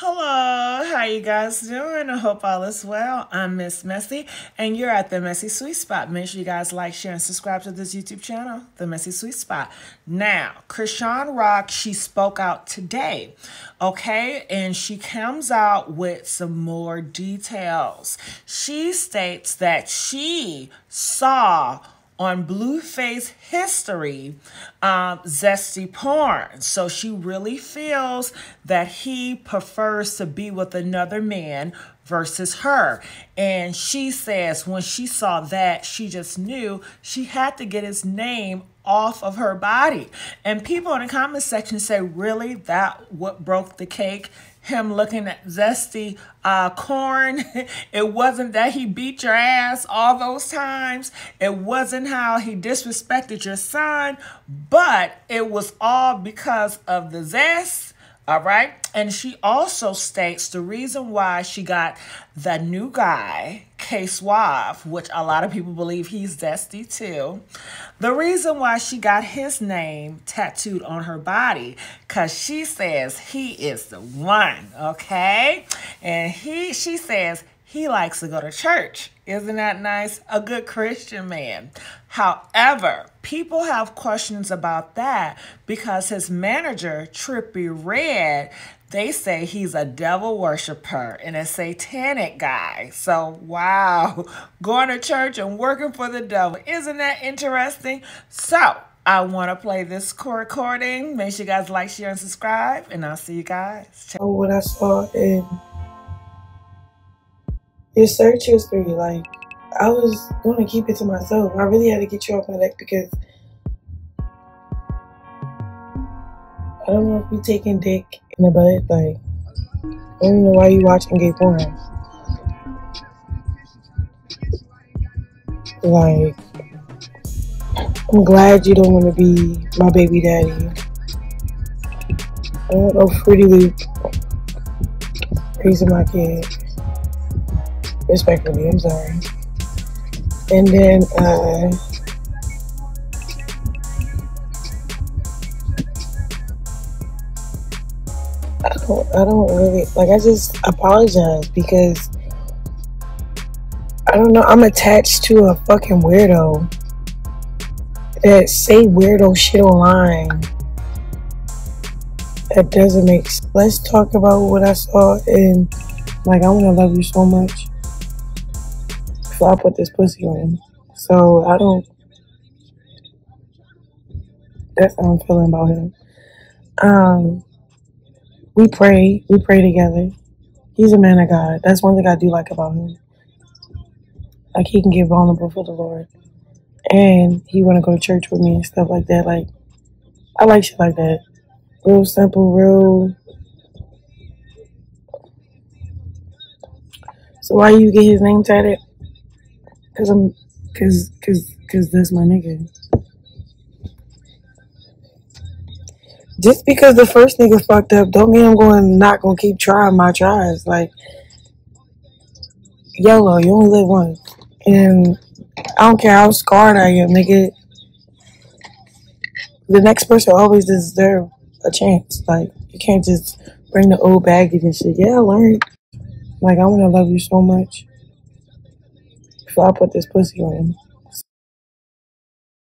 Hello, how you guys doing? I hope all is well. I'm Miss Messy, and you're at the Messy Sweet Spot. Make sure you guys like, share, and subscribe to this YouTube channel, the Messy Sweet Spot. Now, Chrisean Rock, she spoke out today, okay, and she comes out with some more details. She states that she saw on Blueface history, um, zesty porn. So she really feels that he prefers to be with another man versus her. And she says when she saw that, she just knew she had to get his name off of her body. And people in the comment section say, really, that what broke the cake? him looking at zesty uh, corn. It wasn't that he beat your ass all those times. It wasn't how he disrespected your son, but it was all because of the zest all right. And she also states the reason why she got the new guy, K Suave, which a lot of people believe he's Dusty too. The reason why she got his name tattooed on her body, because she says he is the one, okay? And he she says he likes to go to church. Isn't that nice? A good Christian man. However, people have questions about that because his manager, Trippy Red, they say he's a devil worshiper and a satanic guy. So, wow, going to church and working for the devil. Isn't that interesting? So, I want to play this recording. Make sure you guys like, share, and subscribe, and I'll see you guys. Oh, what I saw in your search history, like I was going to keep it to myself. I really had to get you off my neck because I don't know if you're taking dick in the butt. Like I don't know why you watching gay porn. Like I'm glad you don't want to be my baby daddy. I don't know Fruity Loop raising my kid respectfully. I'm sorry. And then uh, I don't, I don't really like. I just apologize because I don't know. I'm attached to a fucking weirdo that say weirdo shit online that doesn't make. Sense. Let's talk about what I saw and like I want to love you so much. So I put this pussy on him. So I don't. That's how I'm feeling about him. Um, we pray. We pray together. He's a man of God. That's one thing I do like about him. Like he can get vulnerable for the Lord, and he want to go to church with me and stuff like that. Like I like shit like that. Real simple, real. So why you get his name tatted? Cause I'm, cause, cause, cause that's my nigga. Just because the first nigga fucked up, don't mean I'm going not gonna keep trying my tries. Like, yellow, you only live once, and I don't care how scarred I am, nigga. The next person always deserve a chance. Like, you can't just bring the old baggage and shit. Yeah, I learned. Like, I wanna love you so much. I put this pussy on.